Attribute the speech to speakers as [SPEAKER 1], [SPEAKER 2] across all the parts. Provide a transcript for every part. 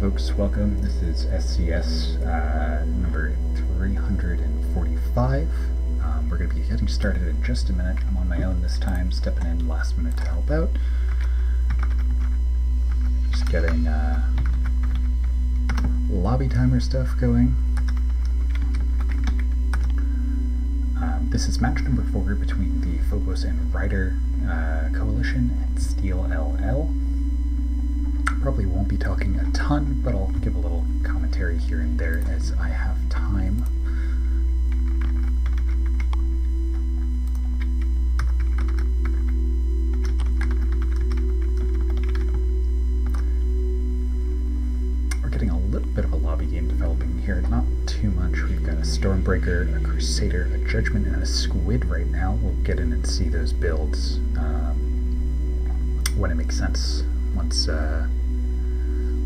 [SPEAKER 1] Folks, welcome. This is SCS uh, number 345. Um, we're going to be getting started in just a minute. I'm on my own this time, stepping in last minute to help out. Just getting uh, lobby timer stuff going. Um, this is match number four between the Phobos and Ryder uh, Coalition and Steel LL probably won't be talking a ton, but I'll give a little commentary here and there as I have time. We're getting a little bit of a lobby game developing here, not too much. We've got a Stormbreaker, a Crusader, a Judgment, and a Squid right now. We'll get in and see those builds um, when it makes sense once uh,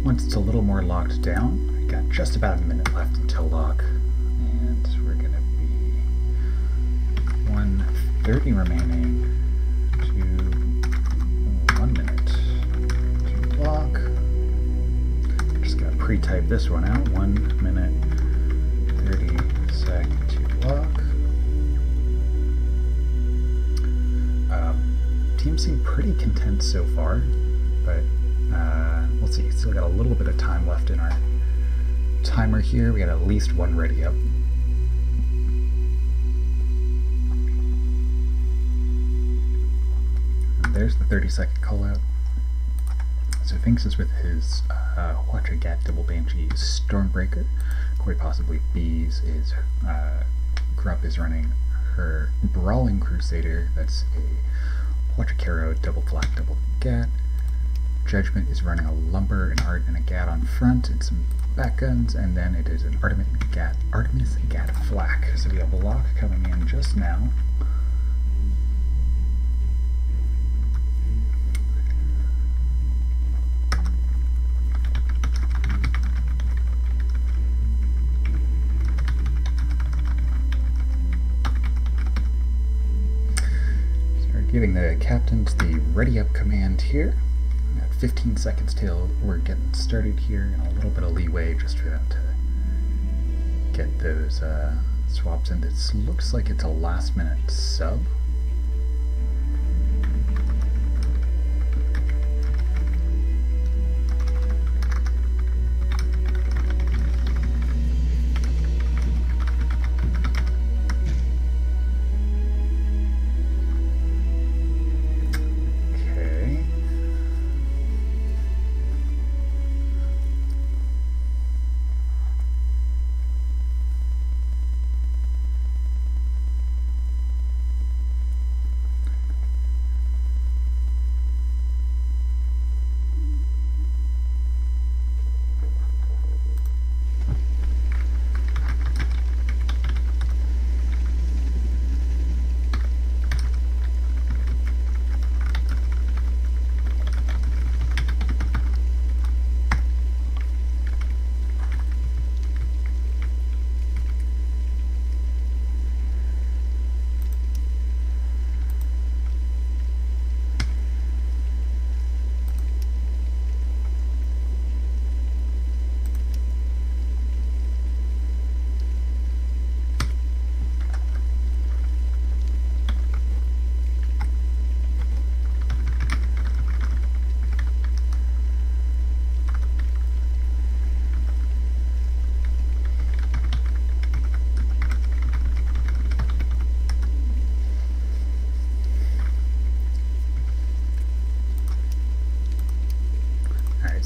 [SPEAKER 1] once it's a little more locked down, we got just about a minute left until lock, and we're gonna be 130 remaining to one minute to lock. Just gotta pre-type this one out. One minute, 30 sec to lock. Um, team seem pretty content so far, we'll see. Still got a little bit of time left in our timer here. We got at least one ready up. And there's the 30 second call out. So Finks is with his uh, Hwacha Gat Double Banshee Stormbreaker. Quite possibly Bees is uh, Grump is running her Brawling Crusader. That's a Hwacha Karo Double Flak Double Gat. Judgment is running a lumber, an art, and a gat on front, and some back guns, and then it is an Artemis gat, Artemis gat flak. So we have a lock coming in just now. Giving the captains the ready up command here. 15 seconds till we're getting started here, and a little bit of leeway just for them to get those uh, swaps in. This looks like it's a last minute sub.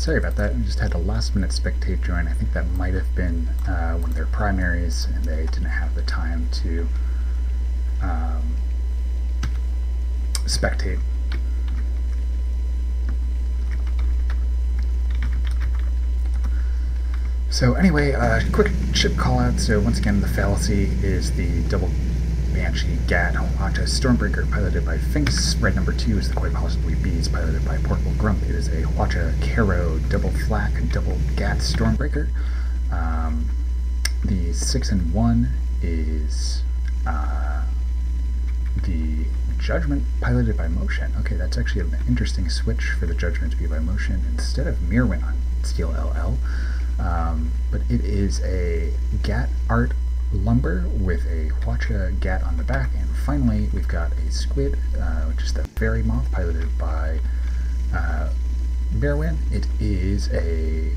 [SPEAKER 1] Sorry about that. We just had a last minute spectate join. I think that might have been uh, one of their primaries, and they didn't have the time to um, spectate. So anyway, uh, quick chip call out. So once again, the fallacy is the double Banshee Gat Hwacha Stormbreaker piloted by Finks. Red number two is the quite possibly Bees piloted by Portable Grump. It is a Hwacha Caro double flak double Gat Stormbreaker. Um, the six and one is uh, the Judgment piloted by motion. Okay, that's actually an interesting switch for the Judgment to be by motion instead of Mirwin on Steel LL. Um, but it is a GAT art lumber with a Hwacha GAT on the back, and finally we've got a squid, uh, which is the fairy moth piloted by uh, Bearwin. It is a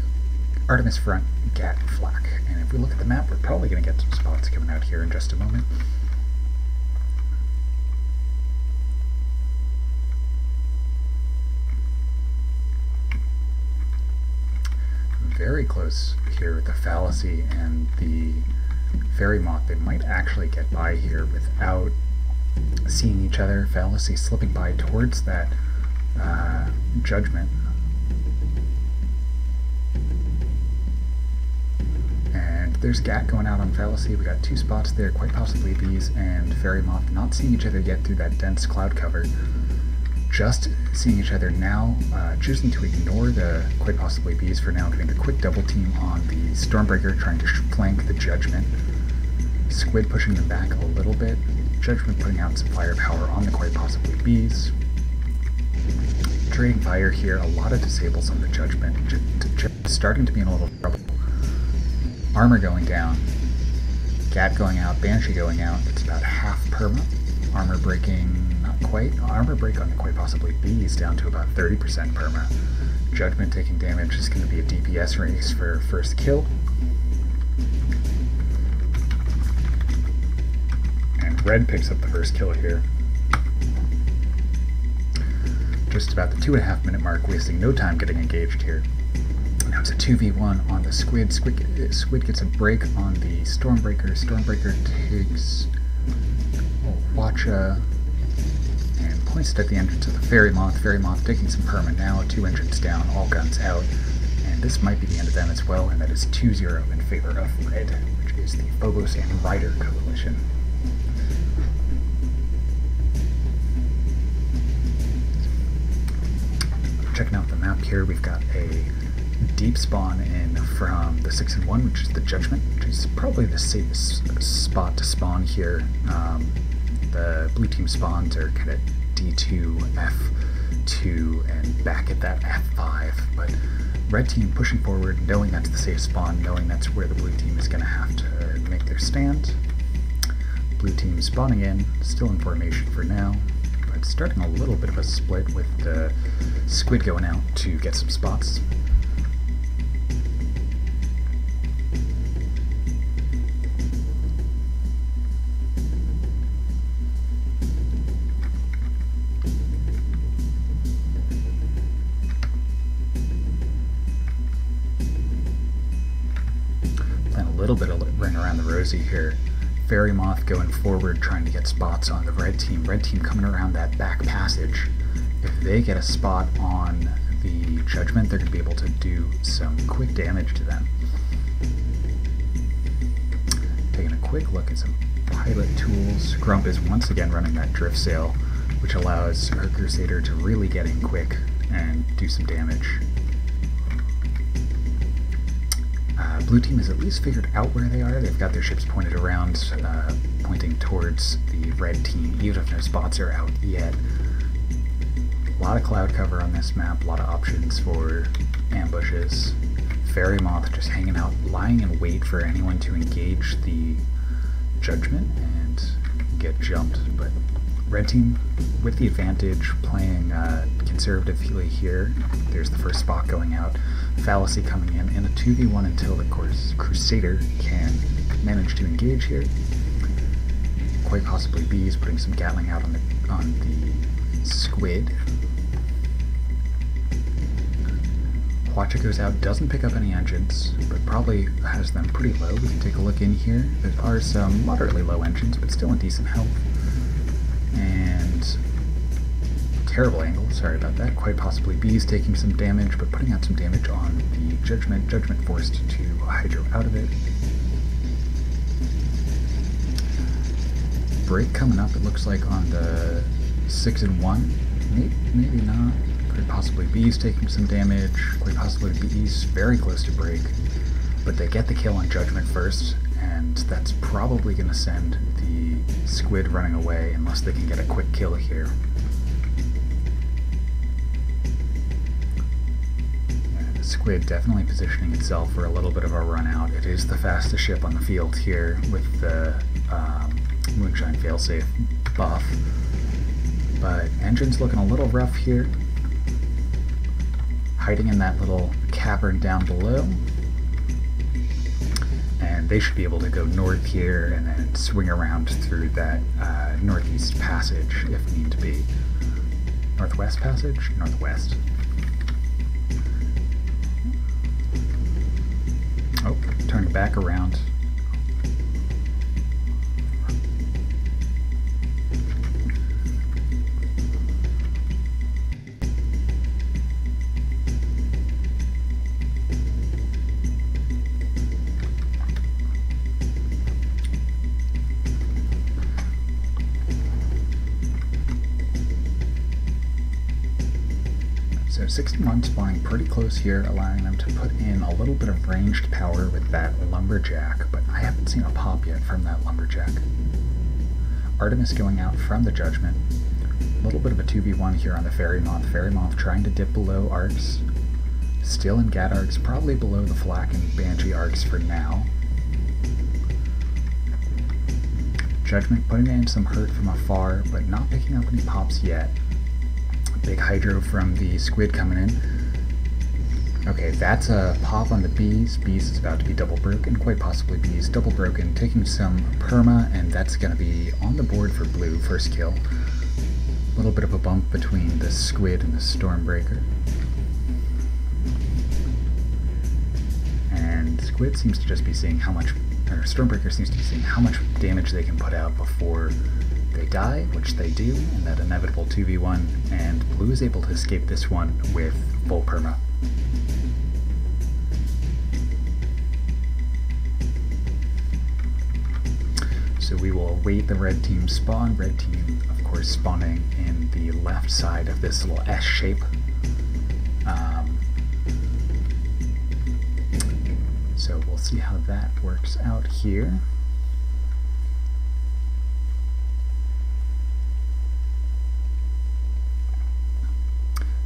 [SPEAKER 1] Artemis front GAT flak, and if we look at the map, we're probably going to get some spots coming out here in just a moment. very close here with the fallacy and the fairy moth. They might actually get by here without seeing each other. Fallacy slipping by towards that uh, judgment. And there's Gat going out on Fallacy. We got two spots there, quite possibly Bees and Fairy Moth not seeing each other yet through that dense cloud cover just seeing each other now, uh, choosing to ignore the quite possibly bees for now, getting a quick double team on the Stormbreaker, trying to flank the Judgment. Squid pushing them back a little bit. Judgment putting out some firepower on the quite possibly bees. Trading fire here, a lot of disables on the Judgment, starting to be in a little trouble. Armor going down, Gat going out, Banshee going out, it's about half perma. Armor breaking quite armor break on quite possibly bees down to about 30% perma. Judgment taking damage is going to be a DPS race for first kill. And red picks up the first kill here. Just about the two and a half minute mark, wasting no time getting engaged here. Now it's a 2v1 on the Squid. Squid, Squid gets a break on the Stormbreaker. Stormbreaker takes oh, Hwacha points at the entrance of the Fairy Moth. Fairy Moth taking some perma now, two engines down, all guns out. And this might be the end of them as well, and that is 2-0 in favor of Red, which is the Phobos and Ryder coalition. Checking out the map here, we've got a deep spawn in from the 6 and 1, which is the Judgment, which is probably the safest spot to spawn here. Um, the blue team spawns are kind of D2, F2, and back at that F5. But red team pushing forward, knowing that's the safe spawn, knowing that's where the blue team is going to have to make their stand. Blue team spawning in, still in formation for now, but starting a little bit of a split with the squid going out to get some spots. Rosy here. Fairy Moth going forward, trying to get spots on the red team. Red team coming around that back passage. If they get a spot on the Judgment, they're going to be able to do some quick damage to them. Taking a quick look at some pilot tools. Grump is once again running that drift sail, which allows her Crusader to really get in quick and do some damage. Blue team has at least figured out where they are. They've got their ships pointed around, uh, pointing towards the red team, even if no spots are out yet. A lot of cloud cover on this map, a lot of options for ambushes. Fairy Moth just hanging out, lying in wait for anyone to engage the Judgment and get jumped, but red team with the advantage, playing uh, conservatively here. There's the first spot going out. Fallacy coming in, and a 2v1 until the course Crusader can manage to engage here. Quite possibly Bees putting some Gatling out on the on the Squid. Hwacha goes out, doesn't pick up any engines, but probably has them pretty low. We can take a look in here. There are some moderately low engines, but still in decent health terrible angle, sorry about that. Quite possibly Bees taking some damage, but putting out some damage on the Judgment. Judgment forced to Hydro out of it. Break coming up, it looks like on the 6 and 1. Maybe, maybe not. Quite possibly Bees taking some damage. Quite possibly Bees very close to break. But they get the kill on Judgment first, and that's probably going to send squid running away unless they can get a quick kill here. And Squid definitely positioning itself for a little bit of a run out. It is the fastest ship on the field here with the um, Moonshine failsafe buff. But engine's looking a little rough here. Hiding in that little cavern down below. They should be able to go north here and then swing around through that uh, northeast passage if need be. Northwest passage? Northwest. Oh, turning back around. 61 spawning pretty close here, allowing them to put in a little bit of ranged power with that Lumberjack, but I haven't seen a pop yet from that Lumberjack. Artemis going out from the Judgment. A little bit of a 2v1 here on the Fairy Moth. Fairy Moth trying to dip below arcs. Still in Gat arcs, probably below the Flak and Banshee arcs for now. Judgment putting in some hurt from afar, but not picking up any pops yet. Big Hydro from the Squid coming in. Okay, that's a pop on the Bees. Bees is about to be double broken, quite possibly Bees double broken, taking some Perma, and that's going to be on the board for Blue, first kill. A little bit of a bump between the Squid and the Stormbreaker. And Squid seems to just be seeing how much, or Stormbreaker seems to be seeing how much damage they can put out before die, which they do, in that inevitable 2v1, and Blue is able to escape this one with full perma. So we will await the red team spawn. Red team, of course, spawning in the left side of this little S shape. Um, so we'll see how that works out here.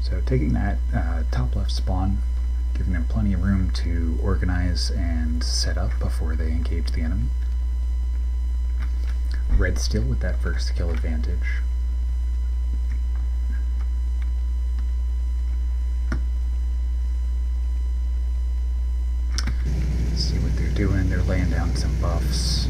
[SPEAKER 1] So taking that uh, top left spawn, giving them plenty of room to organize and set up before they engage the enemy. Red still with that first kill advantage. Let's see what they're doing. They're laying down some buffs.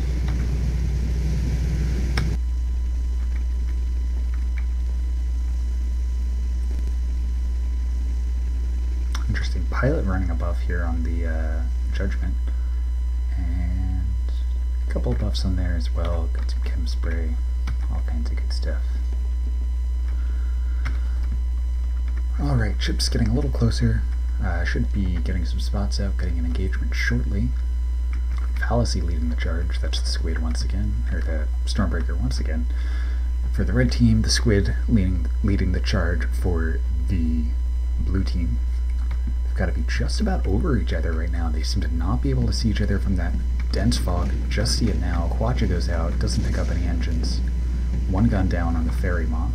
[SPEAKER 1] Interesting pilot running a buff here on the uh, Judgment. And a couple buffs on there as well. Got some chem spray, all kinds of good stuff. Alright, ship's getting a little closer. Uh, should be getting some spots out, getting an engagement shortly. Fallacy leading the charge, that's the Squid once again, or the Stormbreaker once again. For the red team, the Squid leading, leading the charge for the blue team. Got to be just about over each other right now. They seem to not be able to see each other from that dense fog. Just see it now. Hwacha goes out, doesn't pick up any engines. One gun down on the Fairy Moth.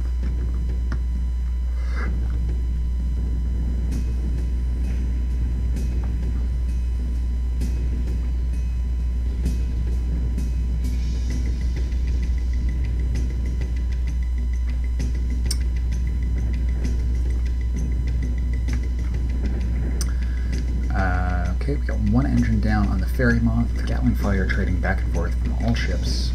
[SPEAKER 1] One engine down on the Fairy Moth, the Gatling Fire trading back and forth from all ships.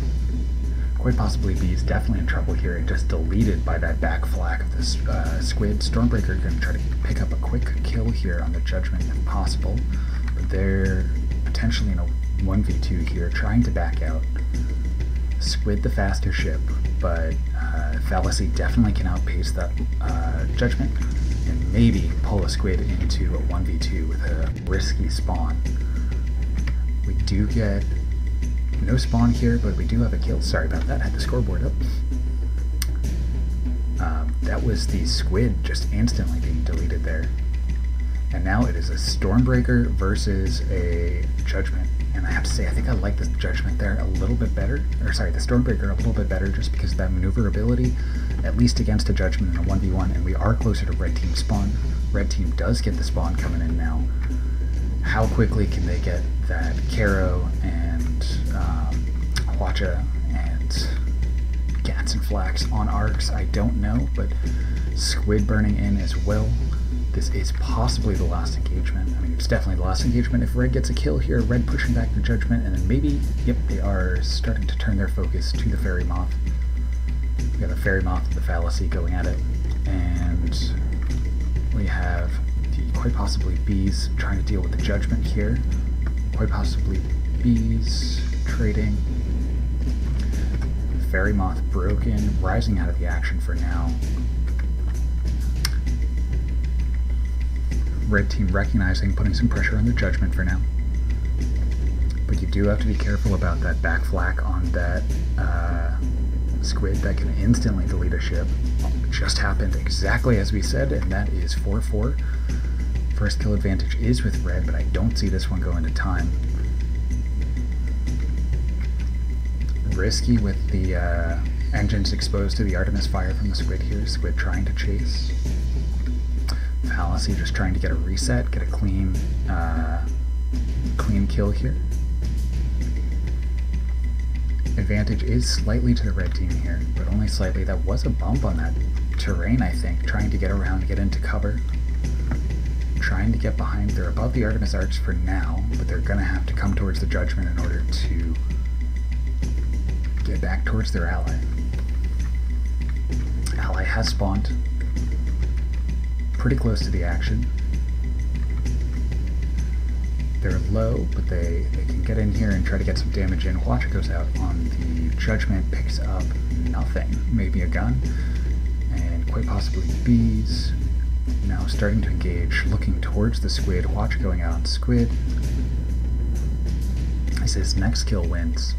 [SPEAKER 1] Quite possibly Bees definitely in trouble here and just deleted by that back flak of this uh, Squid. Stormbreaker going to try to pick up a quick kill here on the Judgment if possible, but they're potentially in a 1v2 here, trying to back out. Squid the faster ship, but uh, Fallacy definitely can outpace that uh, Judgment maybe pull a squid into a 1v2 with a risky spawn. We do get no spawn here, but we do have a kill. Sorry about that, I had the scoreboard up. Um, that was the squid just instantly being deleted there. And now it is a Stormbreaker versus a Judgment. and I have to say, I think I like the Judgment there a little bit better, or sorry, the Stormbreaker a little bit better just because of that maneuverability, at least against a Judgment in a 1v1, and we are closer to Red Team spawn. Red Team does get the spawn coming in now. How quickly can they get that Caro and um, Hwacha and Gats and Flax on arcs? I don't know, but Squid burning in as well this is possibly the last engagement. I mean, it's definitely the last engagement. If Red gets a kill here, Red pushing back the Judgment, and then maybe, yep, they are starting to turn their focus to the Fairy Moth. We got the Fairy Moth, the Fallacy going at it, and we have the quite possibly Bees trying to deal with the Judgment here. Quite possibly Bees trading. Fairy Moth broken, rising out of the action for now. red team recognizing, putting some pressure on the judgment for now. But you do have to be careful about that back flak on that uh, squid that can instantly delete a ship. Just happened exactly as we said, and that is 4-4. First kill advantage is with red, but I don't see this one going to time. Risky with the uh, engines exposed to the Artemis fire from the squid here. Squid trying to chase fallacy, just trying to get a reset, get a clean, uh, clean kill here. Advantage is slightly to the red team here, but only slightly. That was a bump on that terrain, I think, trying to get around, get into cover. Trying to get behind. They're above the Artemis Arch for now, but they're going to have to come towards the Judgment in order to get back towards their ally. Ally has spawned pretty close to the action. They're low, but they, they can get in here and try to get some damage in. Hwacha goes out on the Judgment, picks up nothing. Maybe a gun, and quite possibly bees. Now starting to engage, looking towards the squid. Watch going out on squid. As his next kill wins.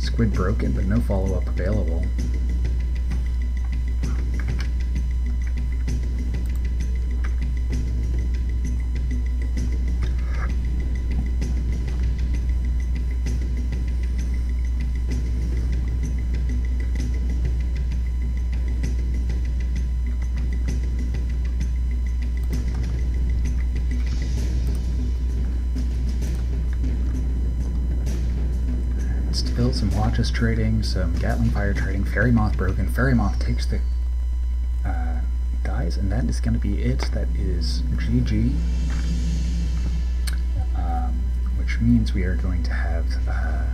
[SPEAKER 1] Squid broken, but no follow-up available. Watches trading, some Gatling Fire trading, Fairy Moth broken. Fairy Moth takes the uh, and that is going to be it. That is GG. Um, which means we are going to have uh,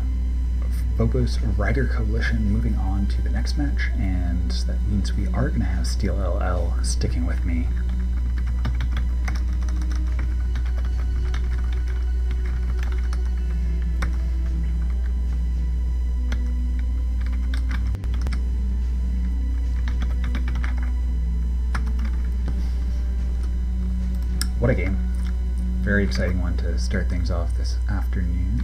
[SPEAKER 1] Phobos Ryder Coalition moving on to the next match, and that means we are going to have Steel LL sticking with me What a game. Very exciting one to start things off this afternoon.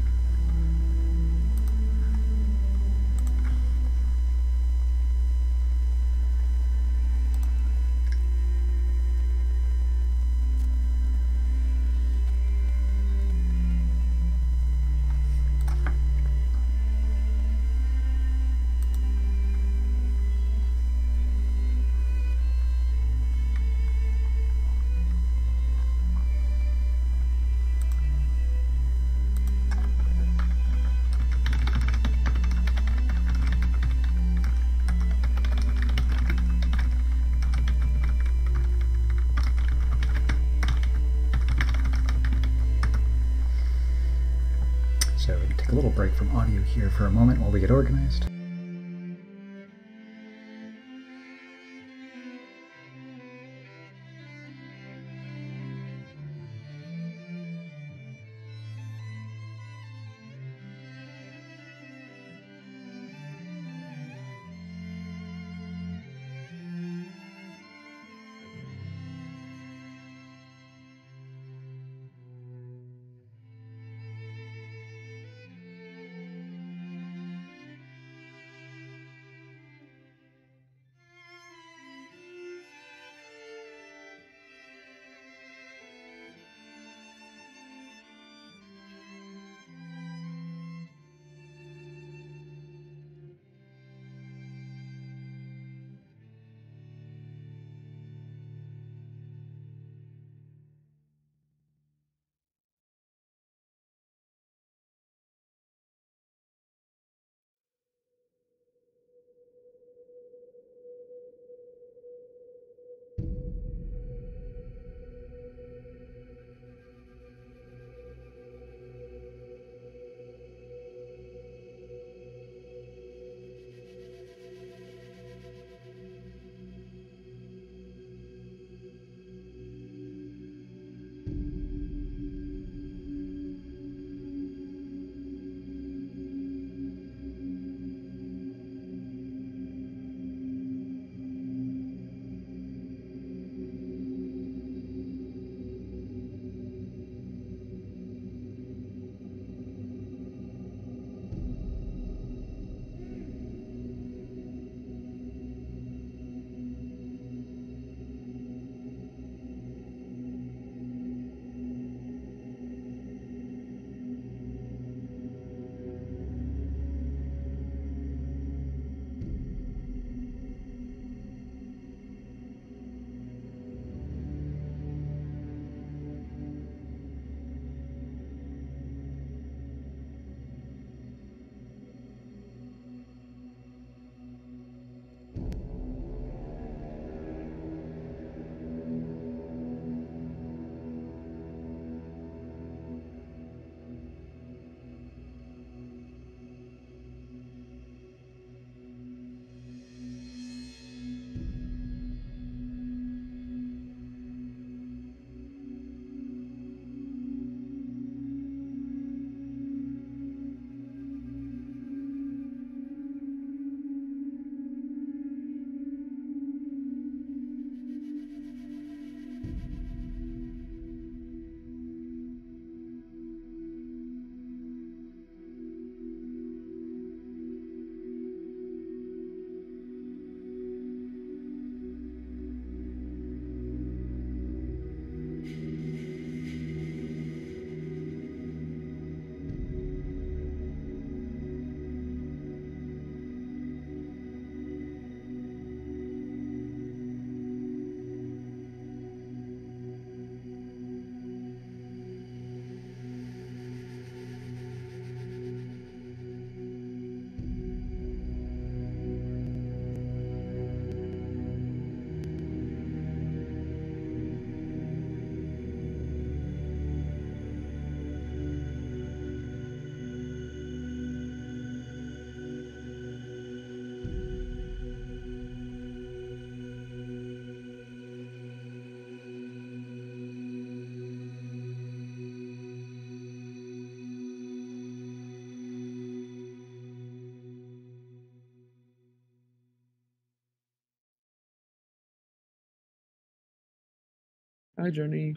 [SPEAKER 1] Here for a moment while we get organized.
[SPEAKER 2] Hi, Journey.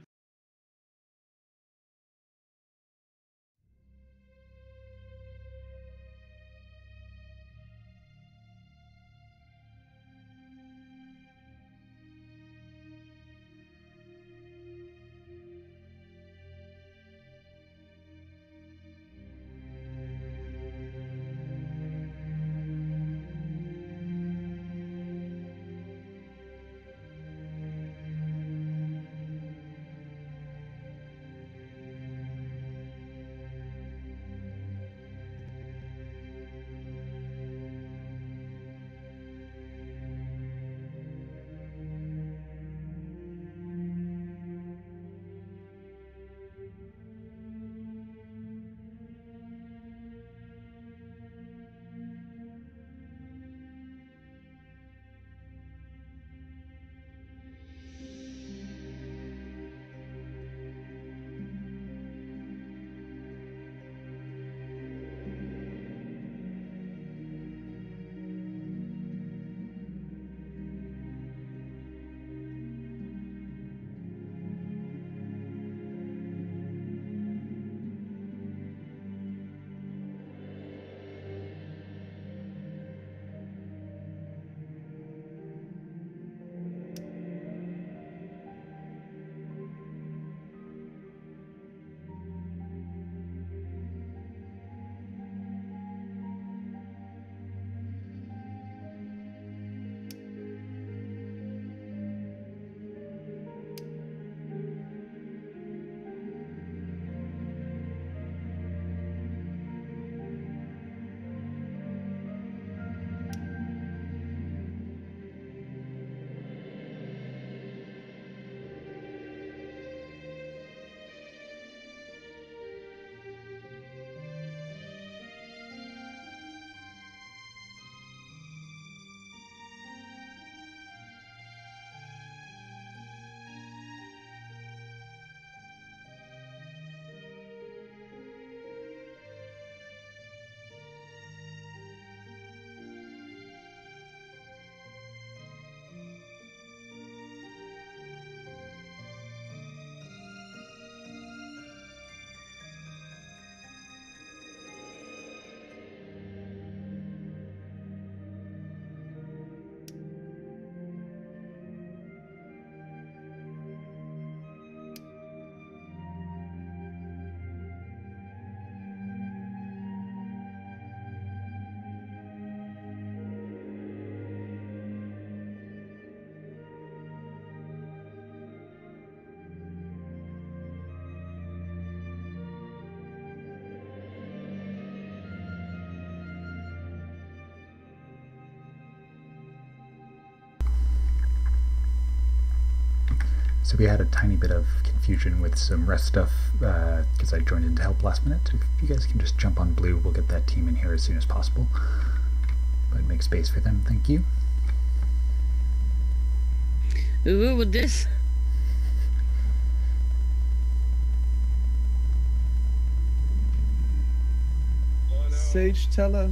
[SPEAKER 1] So we had a tiny bit of confusion with some rest stuff because uh, I joined in to help last minute. If you guys can just jump on blue, we'll get that team in here as soon as possible. But make space for them, thank you.
[SPEAKER 3] Ooh, with this.
[SPEAKER 2] Sage Teller.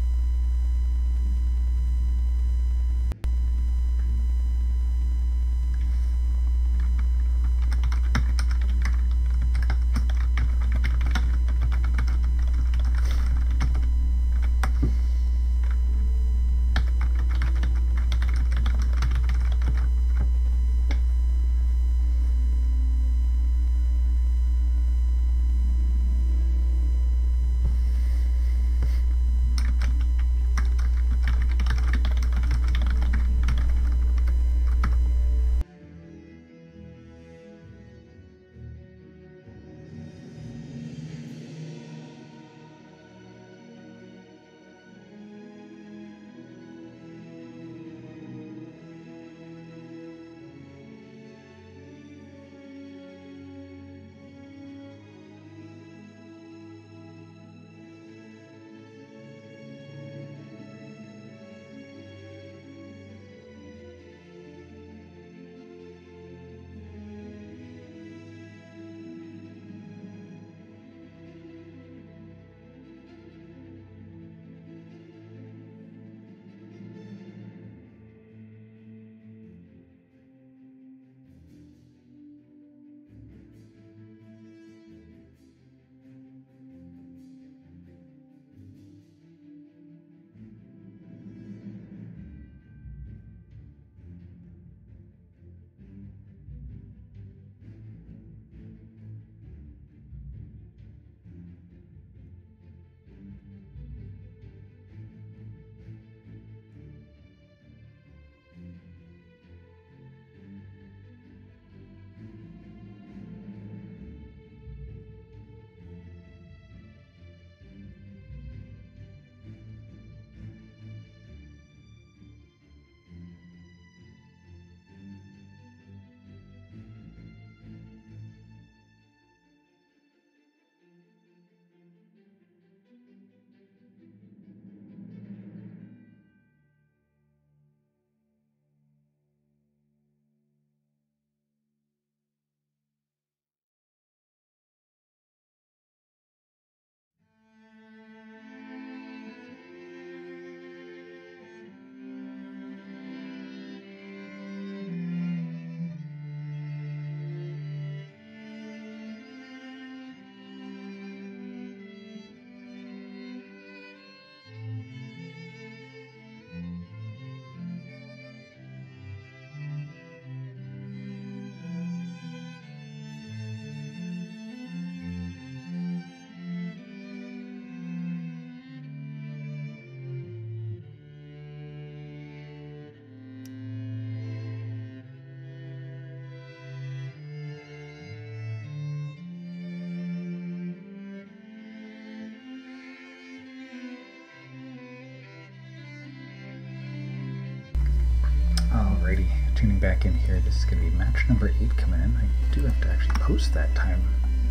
[SPEAKER 1] Tuning back in here. This is going to be match number eight coming in. I do have to actually post that time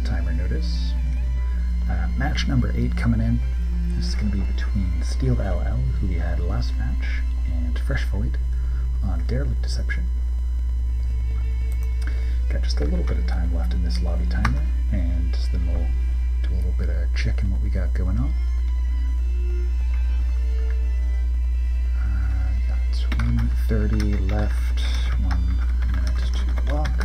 [SPEAKER 1] timer notice. Uh, match number eight coming in. This is going to be between Steel LL, who we had last match, and Fresh Void on Derelict Deception. Got just a little bit of time left in this lobby timer, and then we'll do a little bit of checking what we got going on. Thirty left, one minute to block.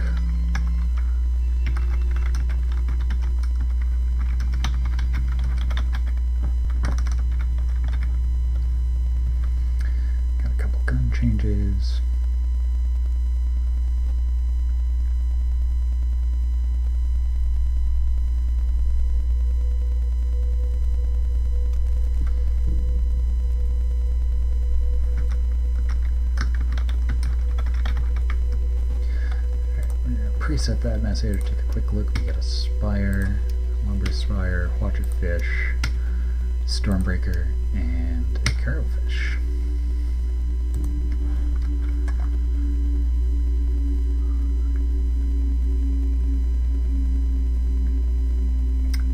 [SPEAKER 1] Got a couple gun changes. Preset that message, take a quick look. We got a Spire, Lumber Spire, Watcher Fish, Stormbreaker, and a Caro Fish.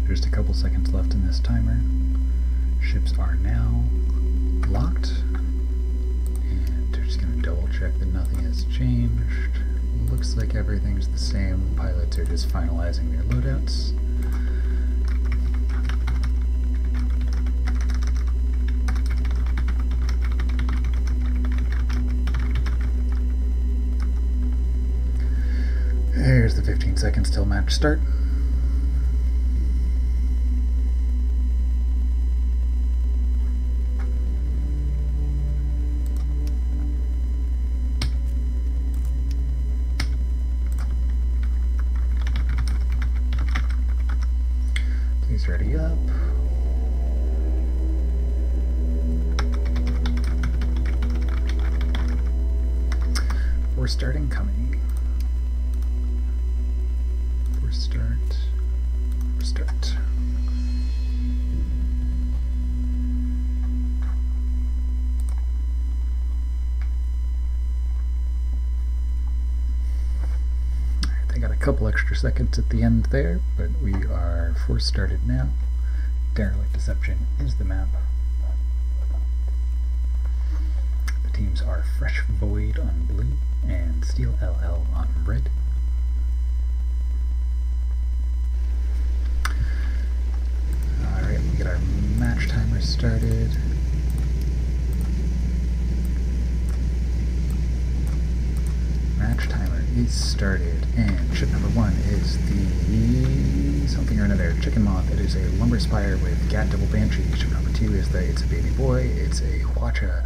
[SPEAKER 1] Just a couple seconds left in this timer. Ships are now locked. And we're just gonna double check that nothing has changed. Looks like everything's the same. Pilots are just finalizing their loadouts. There's the 15 seconds till match start. At the end there, but we are force started now. Derelict Deception is the map. The teams are Fresh Void on blue and Steel LL on red. Alright, we get our match timer started. Match timer is started, and ship number one is the something or another chicken moth. It is a lumber spire with gat double banshee. Ship number two is the it's a baby boy. It's a Hwacha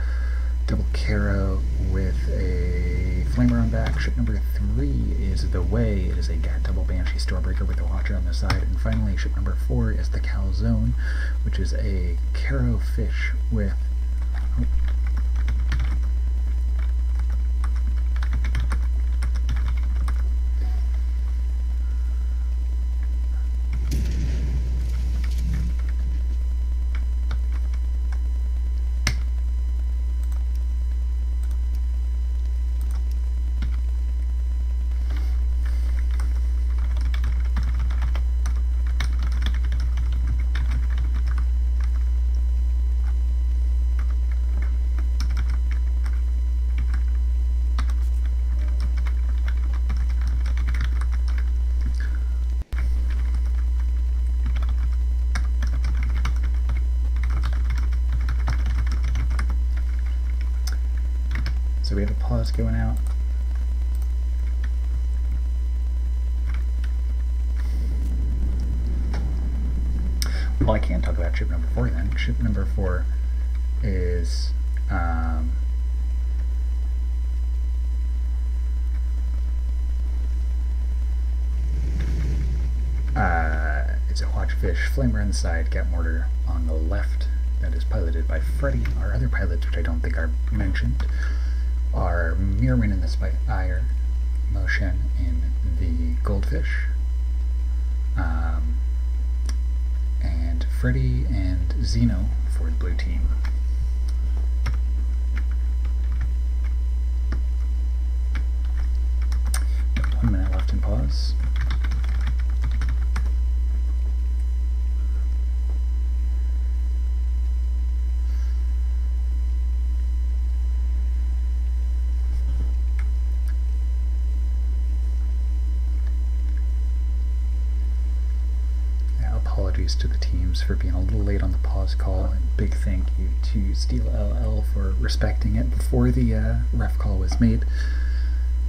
[SPEAKER 1] double caro with a flamer on back. Ship number three is the way. It is a gat double banshee Stormbreaker with a watcher on the side. And finally, ship number four is the calzone, which is a caro fish with. oh, So pause going out. Well, I can't talk about ship number four then. Ship number four is um, uh, it's a watchfish flamer on the side, gat mortar on the left. That is piloted by Freddy. Our other pilots, which I don't think are mentioned, are mirroring in the Spire motion in the Goldfish, um, and Freddy and Zeno for the blue team. One minute left in pause. Apologies to the teams for being a little late on the pause call, and big thank you to Steel LL for respecting it before the uh, ref call was made.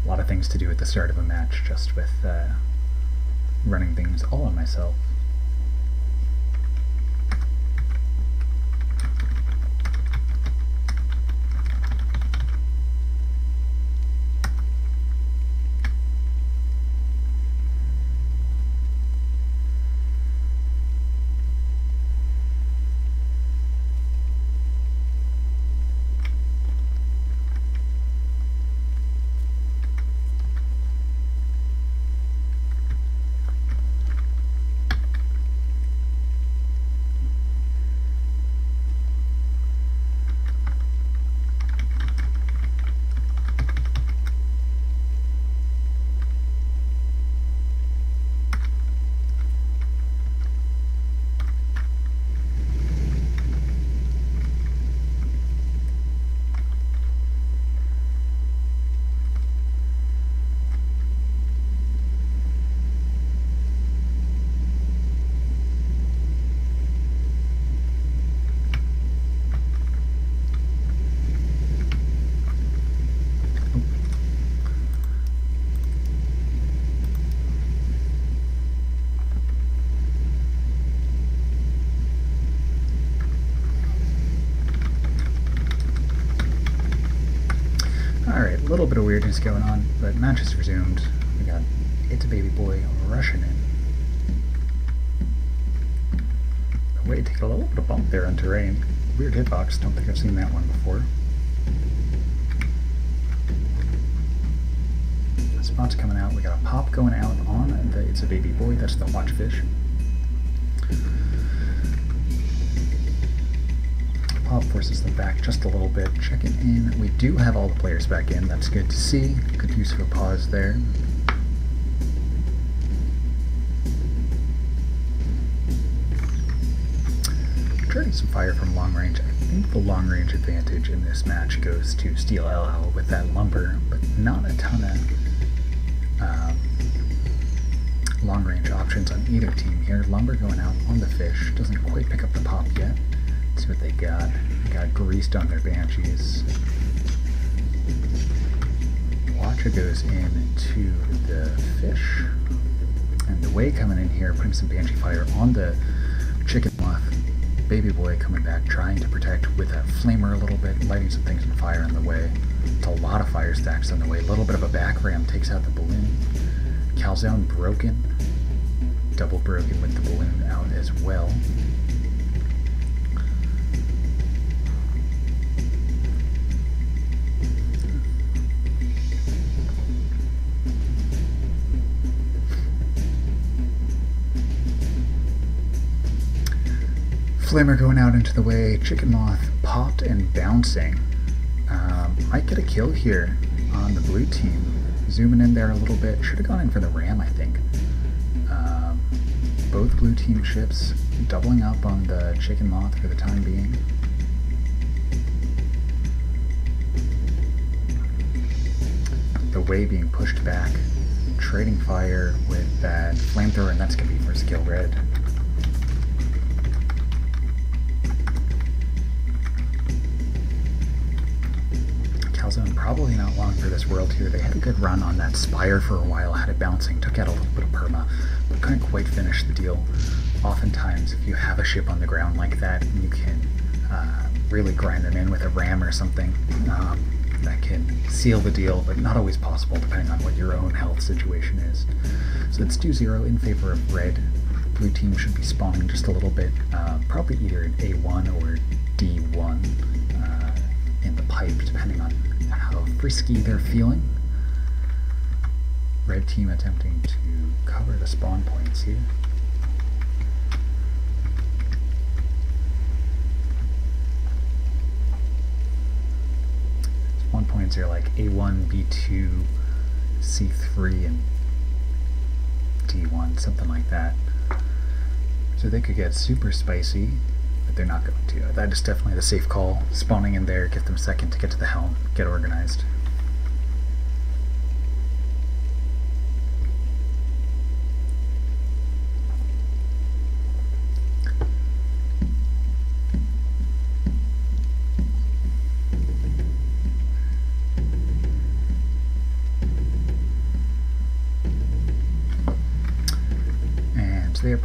[SPEAKER 1] A lot of things to do at the start of a match, just with uh, running things all on myself. Alright, a weirdness going on, but match is resumed. We got It's a Baby Boy rushing in. Way to take a little bit of bump there on terrain. Weird hitbox, don't think I've seen that one before. Spots coming out, we got a pop going out on the It's a Baby Boy, that's the watch Pop forces them back just a little bit, checking in. We do have all the players back in, that's good to see. Good use of a pause there. Trading some fire from long range. I think the long range advantage in this match goes to Steel LL with that lumber, but not a ton of um, long range options on either team here. Lumber going out on the fish, doesn't quite pick up the pop yet. See what they got. They got greased on their banshees. Watcher goes into the fish. And the way coming in here, putting some banshee fire on the chicken moth. Baby boy coming back, trying to protect with a flamer a little bit, lighting some things on fire on the way. It's a lot of fire stacks on the way. A little bit of a back ram takes out the balloon. Calzone broken. Double broken with the balloon out as well. Flamer going out into the way, Chicken Moth popped and bouncing. Um, might get a kill here on the blue team. Zooming in there a little bit. Should have gone in for the ram, I think. Um, both blue team ships doubling up on the Chicken Moth for the time being. The way being pushed back. Trading fire with that flamethrower, and that's going to be for skill red. Probably not long for this world here. They had a good run on that Spire for a while, had it bouncing, took out a little bit of perma, but couldn't quite finish the deal. Oftentimes, if you have a ship on the ground like that, you can uh, really grind them in with a ram or something. Um, that can seal the deal, but not always possible depending on what your own health situation is. So it's 2-0 in favor of red. Blue team should be spawning just a little bit, uh, probably either an A1 or D1 uh, in the pipe, depending on frisky they're feeling. Red team attempting to cover the spawn points here. Spawn points are like A1, B2, C3, and D1, something like that. So they could get super spicy, but they're not going to. That is definitely the safe call. Spawning in there, give them a second to get to the helm, get organized.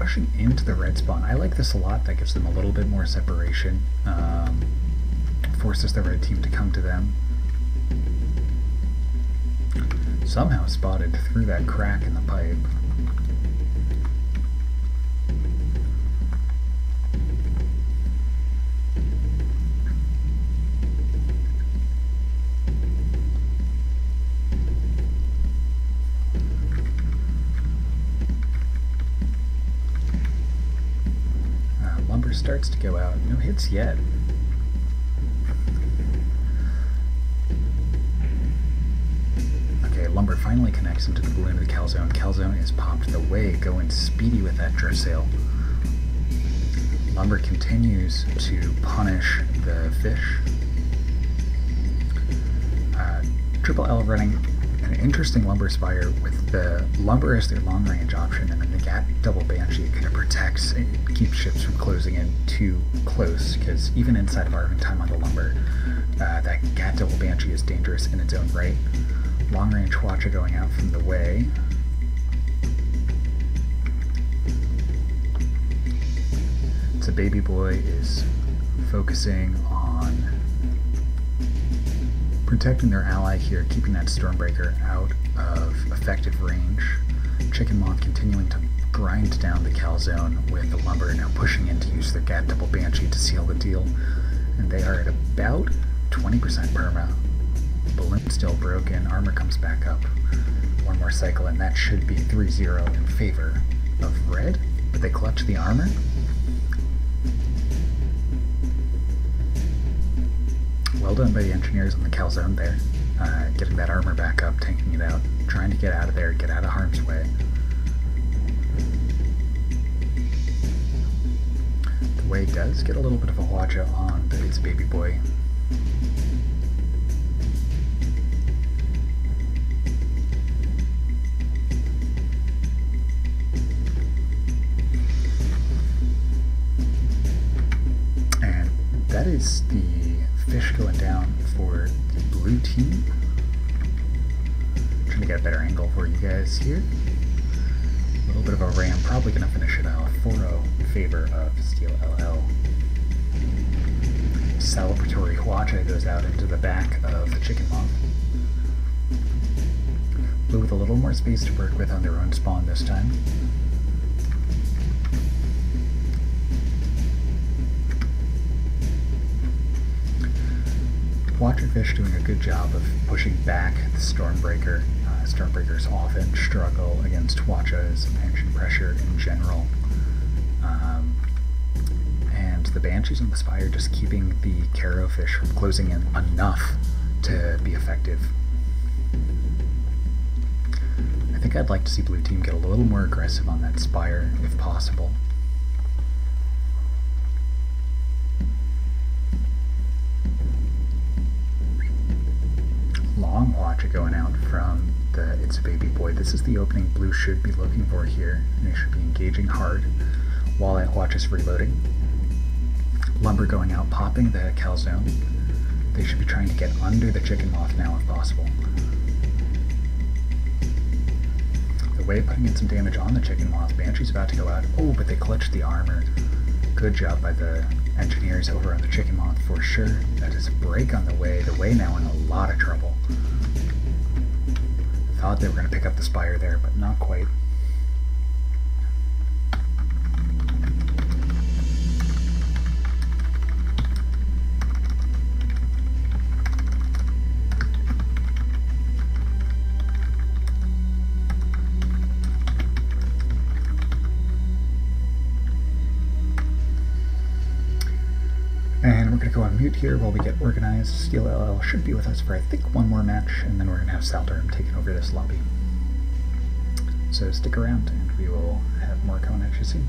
[SPEAKER 1] Pushing into the red spawn. I like this a lot. That gives them a little bit more separation. Um, forces the red team to come to them. Somehow spotted through that crack in the pipe. Starts to go out. No hits yet. Okay, Lumber finally connects into the balloon of the calzone. Calzone is popped the way, going speedy with that drift sail. Lumber continues to punish the fish. Uh, Triple L running an interesting lumber spire with the lumber is their long range option and then the gat double banshee kind of protects and keeps ships from closing in too close because even inside of arming time on the lumber uh, that gat double banshee is dangerous in its own right. Long range Hwacha going out from the way. So baby boy is focusing on protecting their ally here, keeping that Stormbreaker out of effective range. Chicken Moth continuing to grind down the calzone with the lumber, now pushing in to use their Gat Double Banshee to seal the deal. And they are at about 20% perma. Balloon still broken, armor comes back up. One more cycle, and that should be 3-0 in favor of red. But they clutch the armor, well done by the engineers on the calzone there. Uh, getting that armor back up, tanking it out, trying to get out of there, get out of harm's way. The way does get a little bit of a Hwacha on but it's baby boy. And that is the fish going down for the blue team. Trying to get a better angle for you guys here. A little bit of a ram, probably going to finish it out 4-0 in favor of Steel LL. Celebratory Hwacha goes out into the back of the Chicken Moth. Blue with a little more space to work with on their own spawn this time. Watcher Fish doing a good job of pushing back the Stormbreaker. Stormbreakers often struggle against Hwacha's engine pressure in general. Um, and the Banshees and the Spire just keeping the Caro Fish from closing in enough to be effective. I think I'd like to see Blue Team get a little more aggressive on that Spire, if possible. long Hwacha going out from It's a Baby Boy. This is the opening Blue should be looking for here, and they should be engaging hard while that Watch is reloading. Lumber going out, popping the calzone. They should be trying to get under the chicken moth now if possible. The way putting in some damage on the chicken moth. Banshee's about to go out. Oh, but they clutched the armor. Good job by the engineers over on the chicken moth for sure. That is a break on the way. The way now in a lot of trouble. Thought they were going to pick up the spire there, but not quite. Mute here while we get organized. Steel LL should be with us for, I think, one more match, and then we're going to have Salderm taking over this lobby. So stick around and we will have more coming at you soon.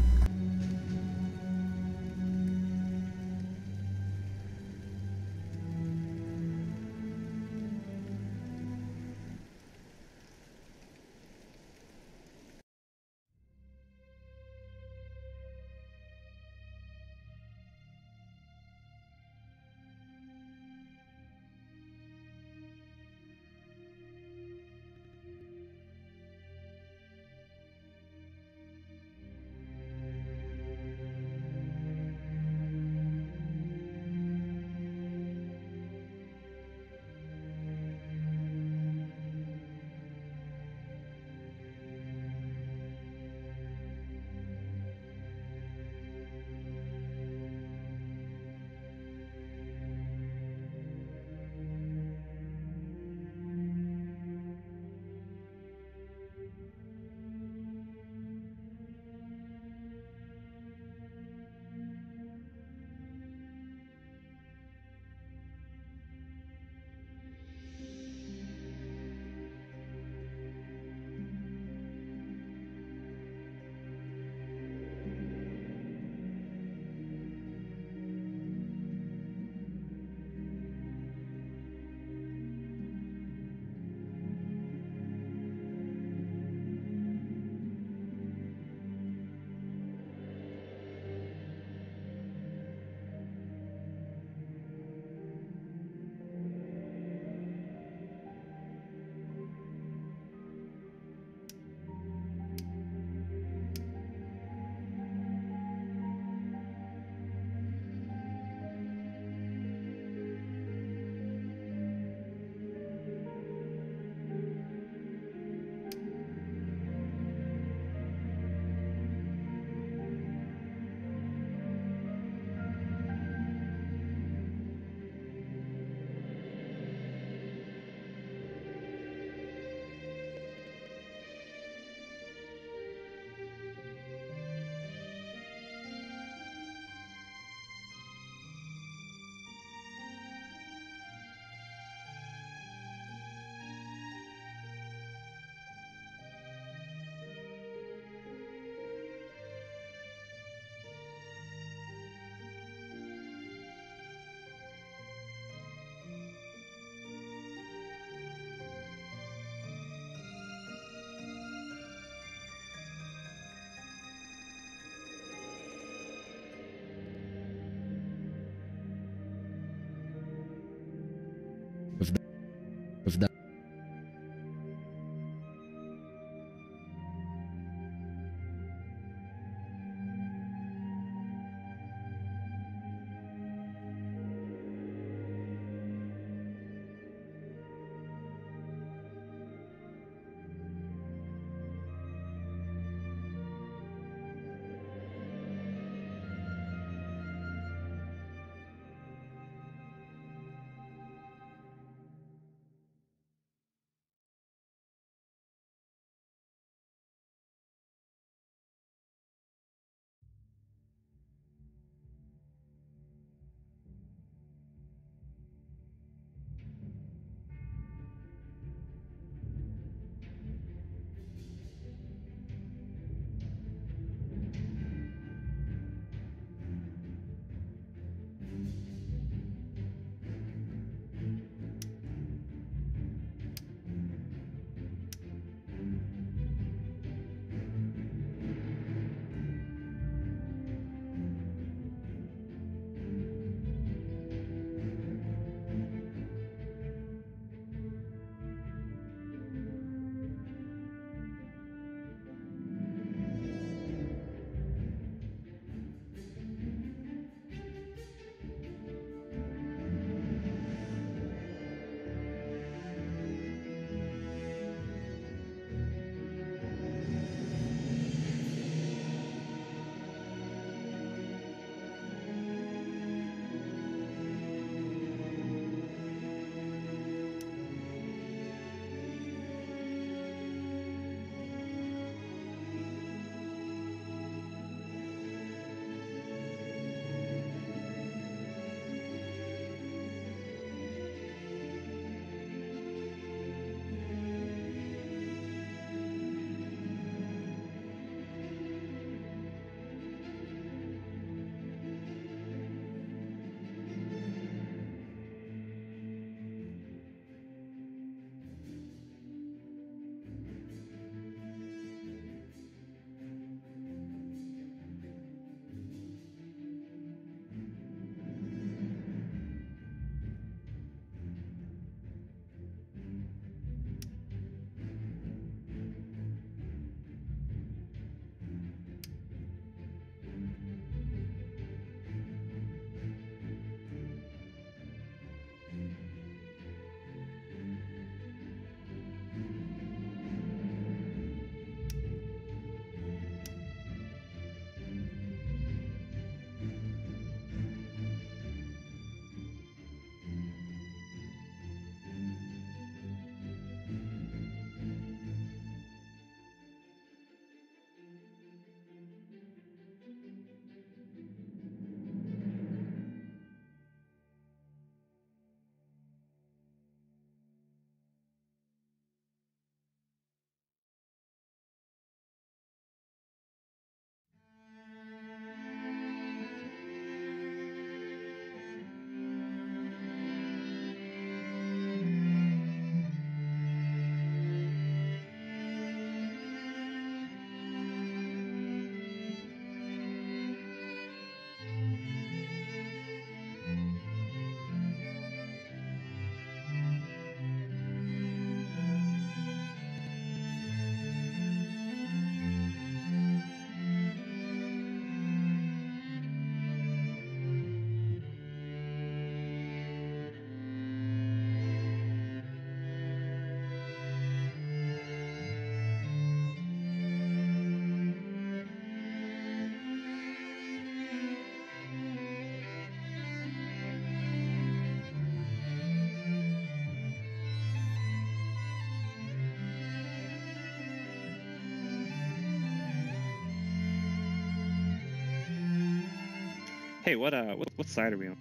[SPEAKER 4] Hey, what uh, what, what side are we on?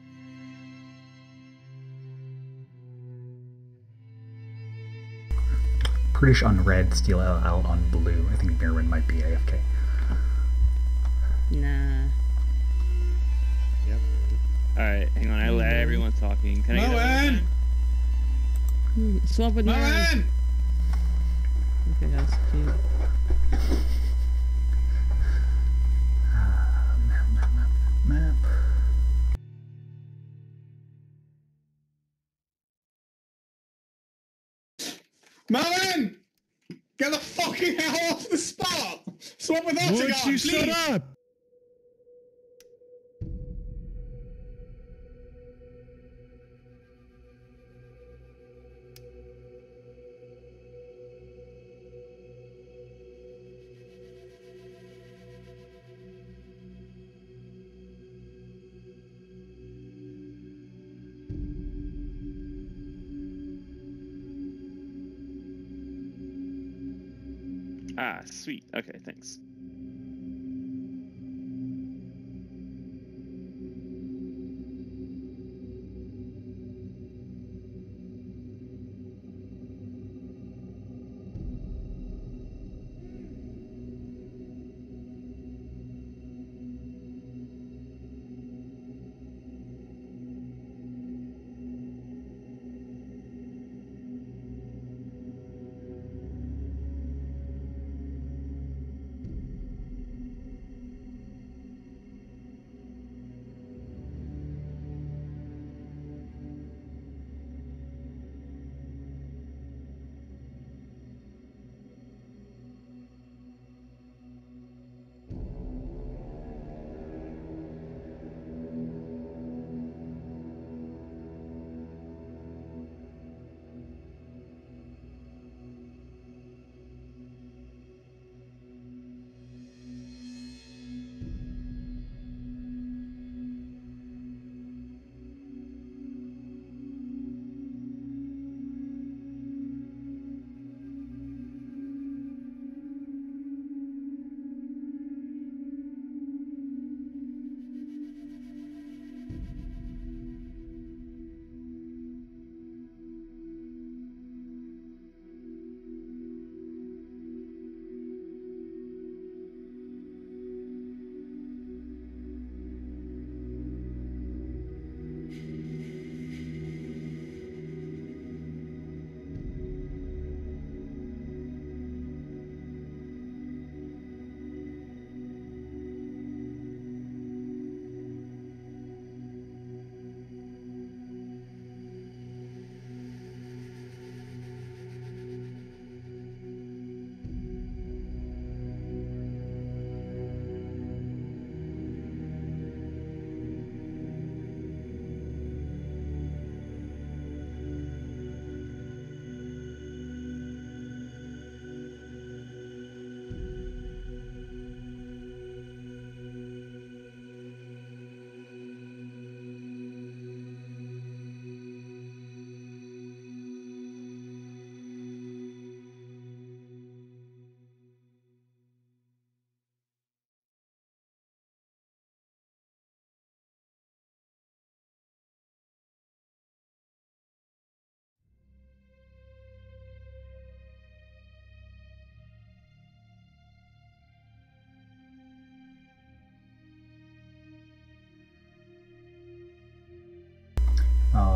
[SPEAKER 1] Prudish on red, Steel LL on blue. I think Mirwin might be AFK.
[SPEAKER 3] Nah.
[SPEAKER 4] Yep. All right, hang on. I let everyone talking. Can I get that one
[SPEAKER 2] Moen!
[SPEAKER 4] time?
[SPEAKER 3] Hmm, Swap with Mary.
[SPEAKER 2] Moen!
[SPEAKER 3] Okay, that's cute.
[SPEAKER 5] You
[SPEAKER 2] please!
[SPEAKER 5] shut up?
[SPEAKER 4] Ah, sweet. Okay, thanks.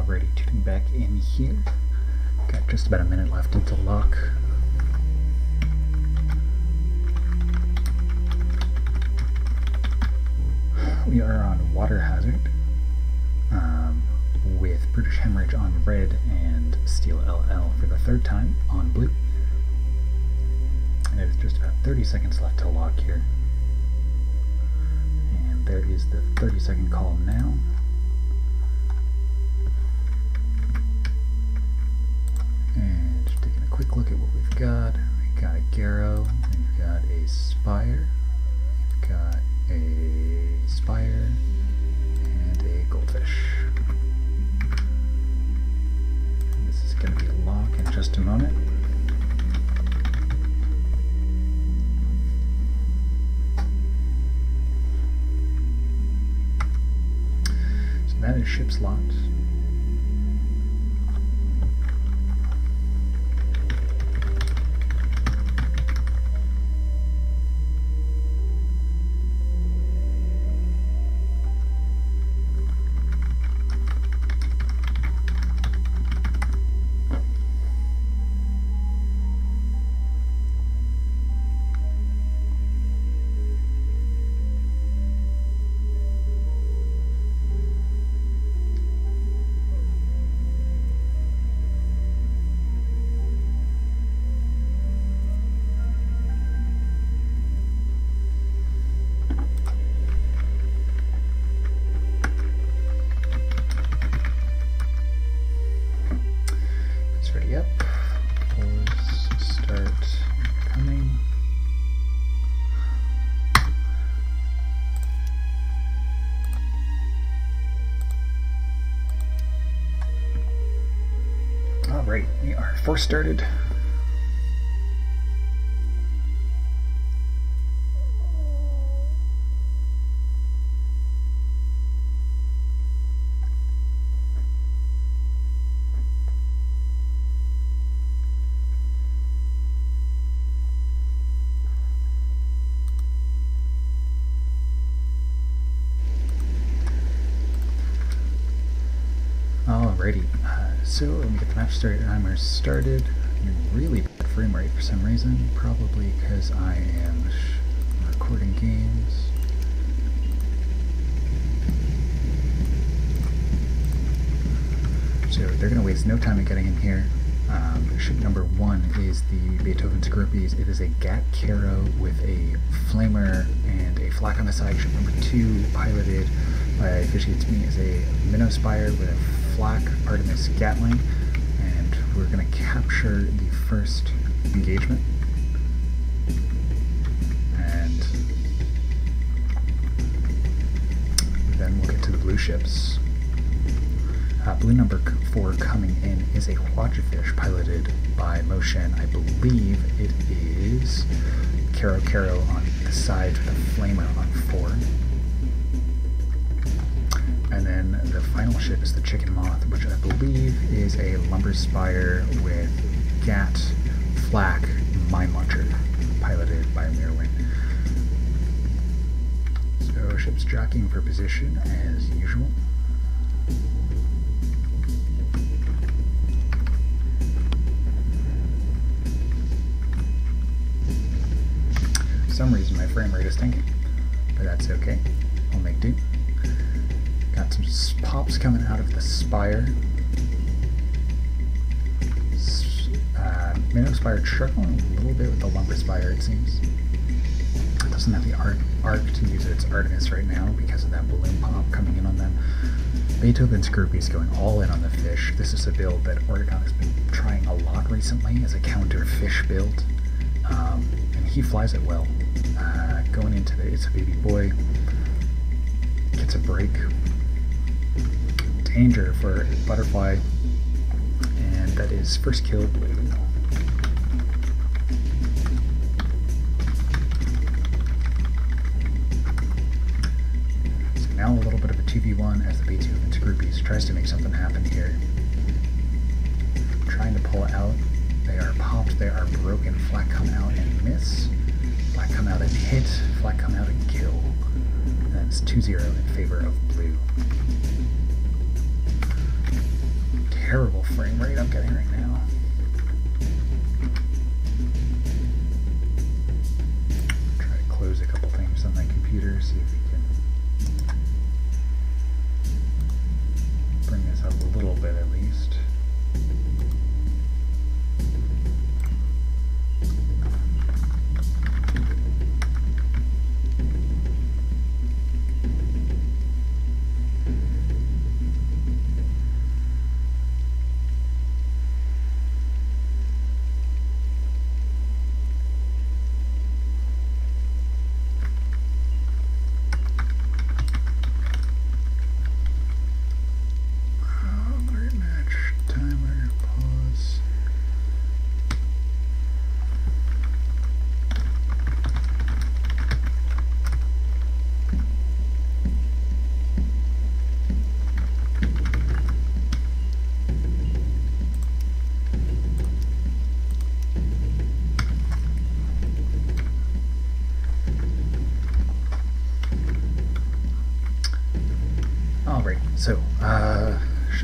[SPEAKER 1] Alrighty, tuning back in here. Got just about a minute left until lock. We are on Water Hazard um, with Prudish Hemorrhage on red and Steel LL for the third time on blue. And is just about 30 seconds left to lock here. And there is the 30 second call now. A ship started. Match started. Timer started. Really bad frame rate for some reason, probably because I am recording games. So they're going to waste no time in getting in here. Um, ship number one is the Beethoven's Groupies. It is a Gat Caro with a flamer and a flak on the side. Ship number two, piloted by Officiates Me, is a Minnospire with a flak Artemis Gatling we're going to capture the first engagement and then we'll get to the blue ships. Uh, blue number 4 coming in is a Hwacha fish piloted by Motion. I believe it is Caro Caro on the side, a flamer on 4 then the final ship is the Chicken Moth, which I believe is a Lumber Spire with Gat, Flak, Mine Launcher, piloted by Mirwin. So ships jockeying for position as usual. For some reason my frame rate is tanking, but that's okay. I'll make do. Some pops coming out of the spire. Uh, Minnow Spire struggling a little bit with the Lumber Spire, it seems. It doesn't have the arc, arc to use its Artemis right now because of that balloon pop coming in on them. Beethoven's group is going all in on the fish. This is a build that Ortegon has been trying a lot recently as a counter fish build. Um, and he flies it well. Uh, going into the It's a Baby Boy, gets a break. Danger for Butterfly, and that is first kill blue. So now a little bit of a 2v1 as the Beethoven's groupies tries to make something happen here. Trying to pull out. They are popped, they are broken. Flak come out and miss. Flak come out and hit. Flak come out and kill. That's 2-0 in favor of blue.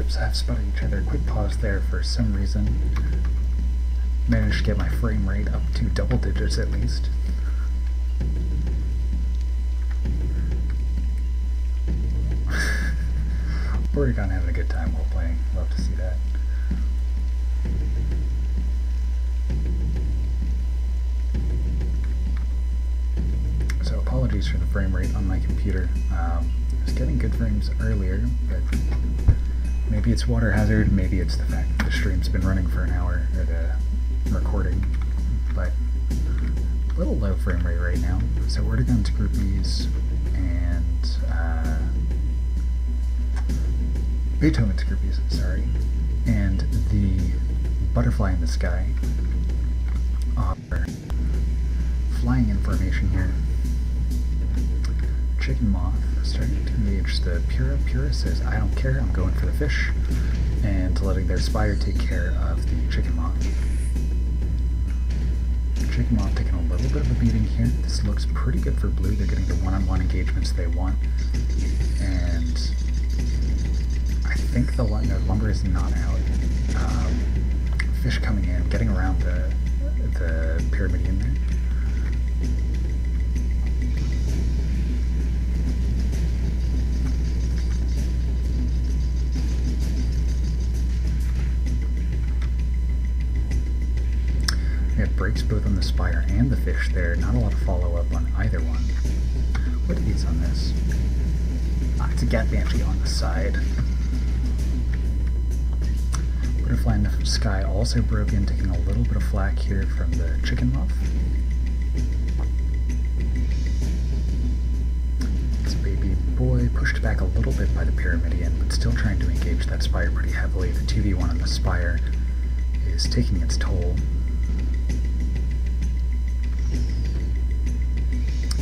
[SPEAKER 1] Ships have spotted each other. Quick pause there for some reason. Managed to get my frame rate up to double digits at least. Ortegon having a good time while playing. Love to see that. So apologies for the frame rate on my computer. Um, I was getting good frames but maybe it's water hazard, maybe it's the fact that the stream's been running for an hour, or the recording, but a little low frame rate right now. So Ortegon's groupies and uh, Beethoven's groupies, sorry, and the butterfly in the sky are flying in formation here. Care, I'm going for the fish, and letting their Spire take care of the Chicken Moth. Chicken Moth taking a little bit of a beating here. This looks pretty good for blue. They're getting the one-on-one engagements they want. And I think the, no, lumber is not out. Um, fish coming in, getting around the, the pyramid in there. Breaks both on the spire and the fish there. Not a lot of follow-up on either one. What are these on this? Ah, it's a Gat Banshee on the side. Butterfly in the sky also broken, taking a little bit of flack here from the chicken moth. This baby boy pushed back a little bit by the pyramidion, but still trying to engage that spire pretty heavily. The 2v1 on the spire is taking its toll.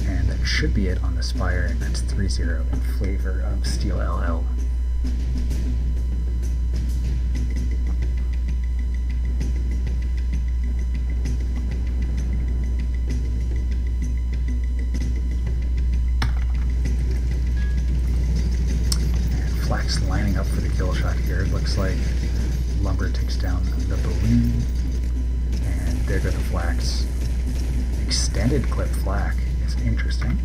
[SPEAKER 1] And that should be it on the Spire, and that's 3-0 in flavor of Steel LL. Flax lining up for the kill shot here. It looks like Lumber takes down the balloon, and there go the Flax. Extended clip flak interesting.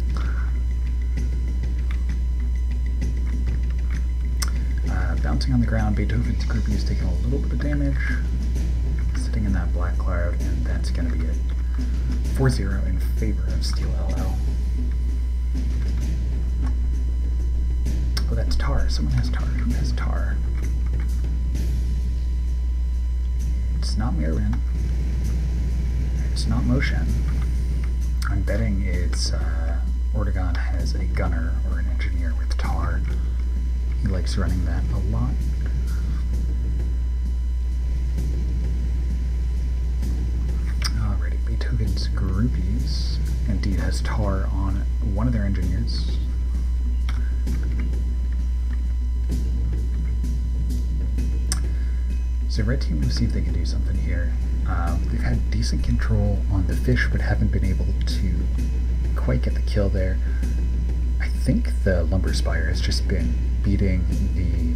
[SPEAKER 1] Uh, bouncing on the ground, Beethoven's groupie is taking a little bit of damage. Sitting in that black cloud, and that's going to be it. 4-0 in favor of Steel LL. Oh, that's Tar. Someone has Tar. Who has Tar? It's not Mirren. It's not Moshen. I'm betting it's uh, Ortegon has a gunner or an engineer with tar. He likes running that a lot. Alrighty, Beethoven's groupies indeed has tar on one of their engineers. So red team will see if they can do something here. Um, they've had decent control on the fish, but haven't been able to quite get the kill there. I think the Lumber Spire has just been beating the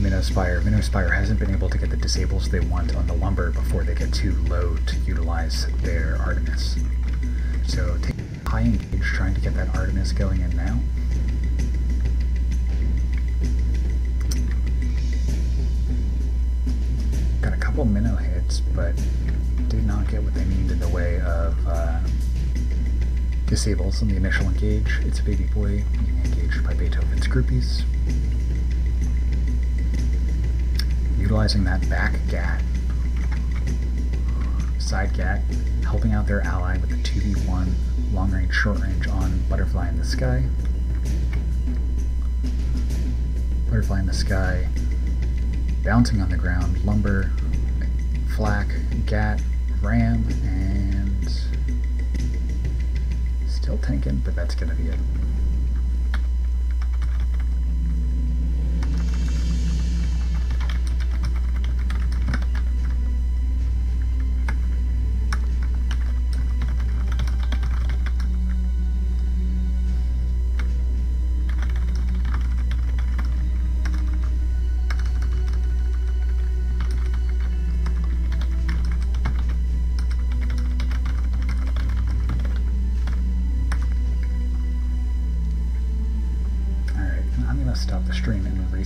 [SPEAKER 1] Minnow Spire. Minnow Spire hasn't been able to get the disables they want on the Lumber before they get too low to utilize their Artemis. So take high engage, trying to get that Artemis going in now. Got a couple minnow hits, but did not get what they need in the way of uh, disables in the initial engage. It's a baby boy being engaged by Beethoven's groupies. Utilizing that back gat, side gat, helping out their ally with the 2v1 long range, short range on Butterfly in the Sky. Butterfly in the Sky bouncing on the ground, lumber, flak, gat, ram, and still tanking, but that's gonna be it.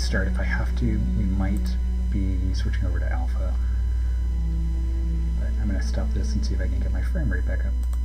[SPEAKER 1] Restart if I have to. We might be switching over to alpha. But I'm gonna stop this and see if I can get my frame rate back up.